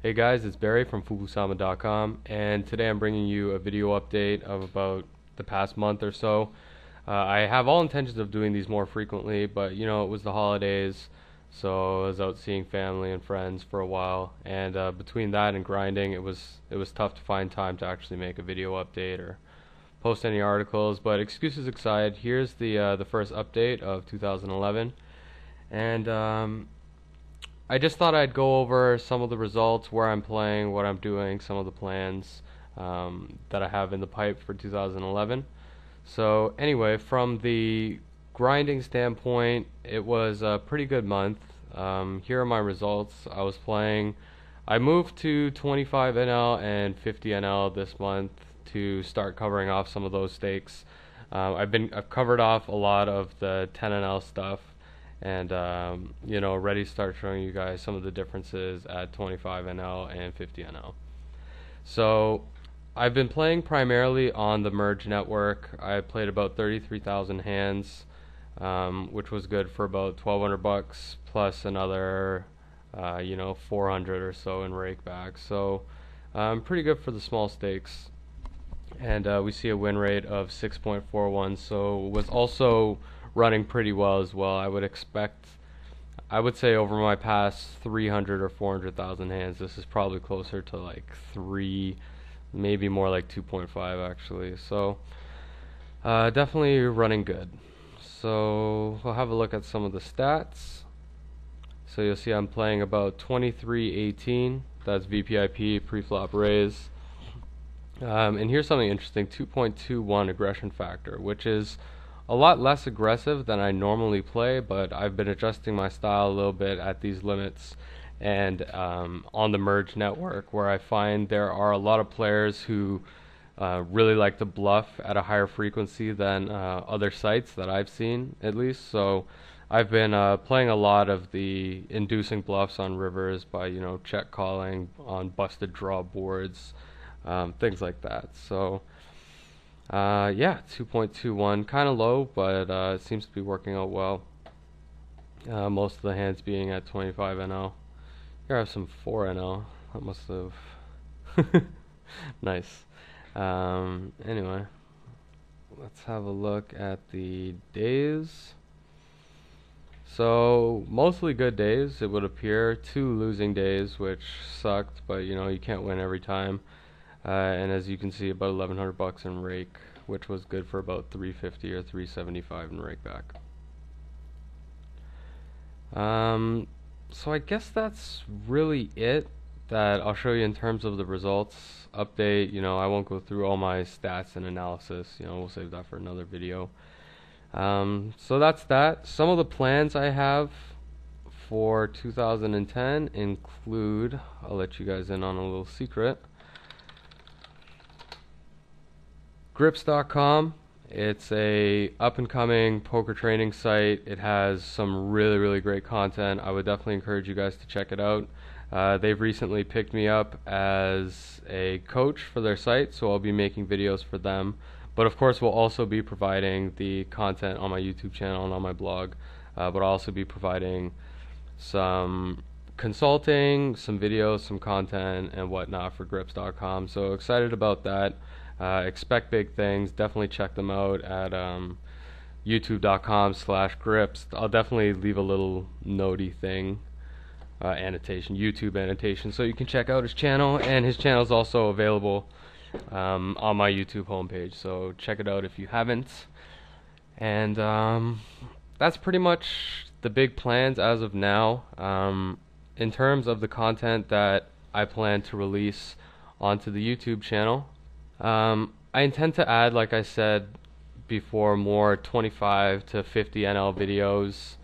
Hey guys, it's Barry from Fubusama.com, and today I'm bringing you a video update of about the past month or so. Uh, I have all intentions of doing these more frequently, but you know, it was the holidays, so I was out seeing family and friends for a while, and uh, between that and grinding, it was it was tough to find time to actually make a video update or post any articles. But excuses aside, here's the uh, the first update of 2011, and um, I just thought I'd go over some of the results, where I'm playing, what I'm doing, some of the plans um, that I have in the pipe for 2011. So anyway, from the grinding standpoint, it was a pretty good month. Um, here are my results. I was playing. I moved to 25 NL and 50 NL this month to start covering off some of those stakes. Uh, I've been I've covered off a lot of the 10 NL stuff and um, you know ready to start showing you guys some of the differences at 25 NL and 50 NL. So I've been playing primarily on the merge network. I played about 33,000 hands, um, which was good for about 1,200 bucks plus another, uh, you know, 400 or so in rake back. So um, pretty good for the small stakes. And uh, we see a win rate of 6.41. So was also running pretty well as well. I would expect, I would say over my past 300 or 400,000 hands, this is probably closer to like 3, maybe more like 2.5 actually. So uh, definitely running good. So we'll have a look at some of the stats. So you'll see I'm playing about 2318. That's VPIP pre-flop raise. Um, and here's something interesting: 2.21 aggression factor, which is a lot less aggressive than I normally play, but I've been adjusting my style a little bit at these limits and um, on the merge network where I find there are a lot of players who uh, really like to bluff at a higher frequency than uh, other sites that I've seen at least. So I've been uh, playing a lot of the inducing bluffs on rivers by you know check calling on busted draw boards, um, things like that. So uh, yeah, 2.21, kind of low, but uh, it seems to be working out well. Uh, most of the hands being at 25 NL. Here I have some 4 NL. That must have. nice. Um, anyway, let's have a look at the days. So, mostly good days, it would appear. Two losing days, which sucked, but you know, you can't win every time. Uh, and as you can see, about 1100 bucks in rake, which was good for about 350 or 375 in rake back. Um, so I guess that's really it that I'll show you in terms of the results update. You know, I won't go through all my stats and analysis. You know, we'll save that for another video. Um, so that's that. Some of the plans I have for 2010 include, I'll let you guys in on a little secret. Grips.com. It's a up and coming poker training site. It has some really really great content. I would definitely encourage you guys to check it out. Uh, they've recently picked me up as a coach for their site, so I'll be making videos for them. But of course, we'll also be providing the content on my YouTube channel and on my blog. Uh, but I'll also be providing some consulting, some videos, some content, and whatnot for Grips.com. So excited about that. Uh, expect big things. Definitely check them out at um, youtube.com slash grips. I'll definitely leave a little notey thing, uh, annotation, YouTube annotation, so you can check out his channel. And his channel is also available um, on my YouTube homepage, so check it out if you haven't. And um, that's pretty much the big plans as of now. Um, in terms of the content that I plan to release onto the YouTube channel, um, I intend to add, like I said before, more 25 to 50 NL videos.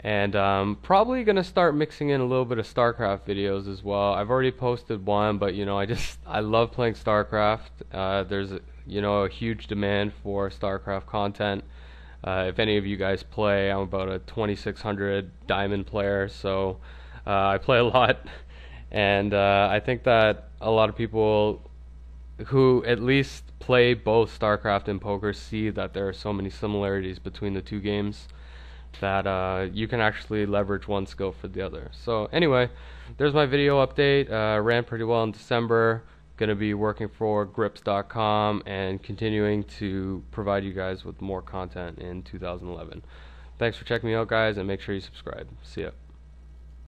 And um, probably gonna start mixing in a little bit of StarCraft videos as well. I've already posted one, but you know, I just I love playing StarCraft. Uh, there's you know a huge demand for StarCraft content. Uh, if any of you guys play, I'm about a 2600 diamond player, so uh, I play a lot, and uh, I think that a lot of people who at least play both StarCraft and poker see that there are so many similarities between the two games. that uh, you can actually leverage one skill for the other. So anyway, there's my video update. Uh, ran pretty well in December. Going to be working for Grips.com and continuing to provide you guys with more content in 2011. Thanks for checking me out, guys, and make sure you subscribe. See ya.